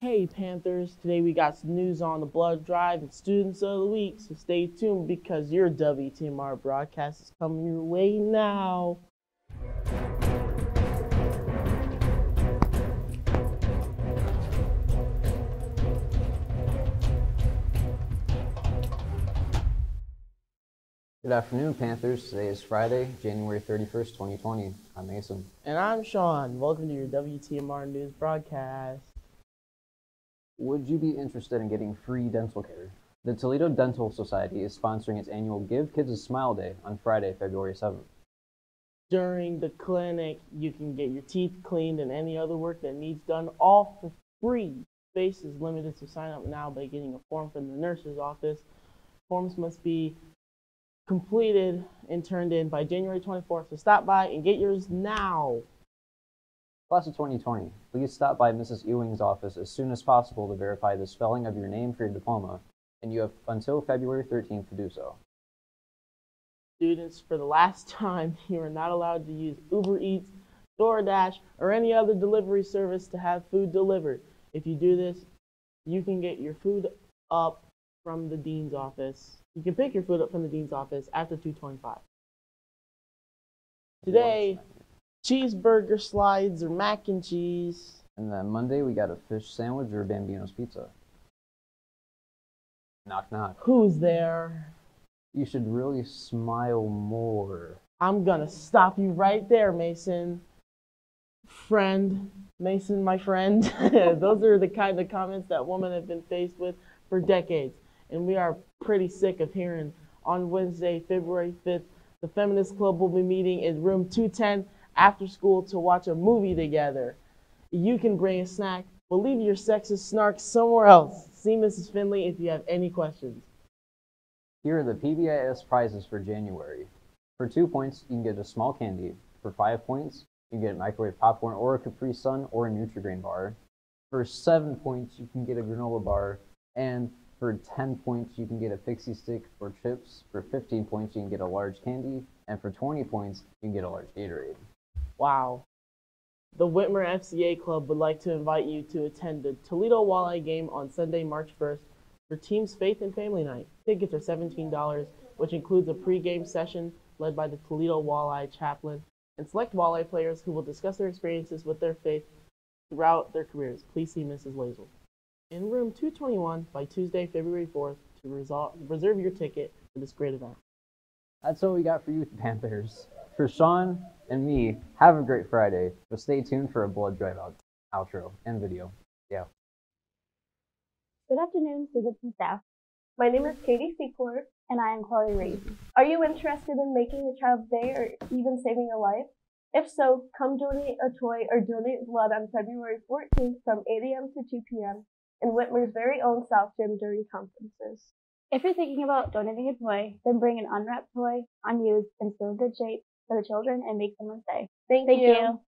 Hey Panthers, today we got some news on the blood drive and students of the week, so stay tuned because your WTMR broadcast is coming your way now. Good afternoon, Panthers. Today is Friday, January 31st, 2020. I'm Mason. And I'm Sean. Welcome to your WTMR news broadcast. Would you be interested in getting free dental care? The Toledo Dental Society is sponsoring its annual Give Kids a Smile Day on Friday, February 7th. During the clinic, you can get your teeth cleaned and any other work that needs done all for free. Space is limited, so sign up now by getting a form from the nurse's office. Forms must be completed and turned in by January 24th. So stop by and get yours now. Class of 2020, please stop by Mrs. Ewing's office as soon as possible to verify the spelling of your name for your diploma, and you have until February 13th to do so. Students, for the last time, you are not allowed to use Uber Eats, DoorDash, or any other delivery service to have food delivered. If you do this, you can get your food up from the dean's office. You can pick your food up from the dean's office after 225. Today, cheeseburger slides or mac and cheese. And then Monday, we got a fish sandwich or Bambino's pizza. Knock, knock. Who's there? You should really smile more. I'm gonna stop you right there, Mason. Friend, Mason, my friend. Those are the kind of comments that women have been faced with for decades. And we are pretty sick of hearing on Wednesday, February 5th, the Feminist Club will be meeting in room 210 after school to watch a movie together. You can bring a snack, but leave your sexist snark somewhere else. See Mrs. Finley if you have any questions. Here are the PBIS prizes for January. For two points, you can get a small candy. For five points, you can get microwave popcorn or a Capri Sun or a Nutri-Grain bar. For seven points, you can get a granola bar. And for 10 points, you can get a pixie stick or chips. For 15 points, you can get a large candy. And for 20 points, you can get a large Gatorade. Wow. The Whitmer FCA Club would like to invite you to attend the Toledo Walleye game on Sunday, March 1st for Team's Faith and Family Night. Tickets are $17, which includes a pregame session led by the Toledo Walleye chaplain and select walleye players who will discuss their experiences with their faith throughout their careers. Please see Mrs. Lazel. In room 221 by Tuesday, February 4th to reserve your ticket for this great event. That's all we got for you, Panthers. For Sean and me, have a great Friday, but stay tuned for a blood drive out- outro and video. Yeah. Good afternoon, students and staff. My name is Katie Secor. And I am Chloe Reed. Are you interested in making a child's day or even saving a life? If so, come donate a toy or donate blood on February 14th from 8 a.m. to 2 p.m. in Whitmer's very own South Gym during conferences. If you're thinking about donating a toy, then bring an unwrapped toy, unused, and still in good shape for the children and make someone's day. Thank, Thank you. you.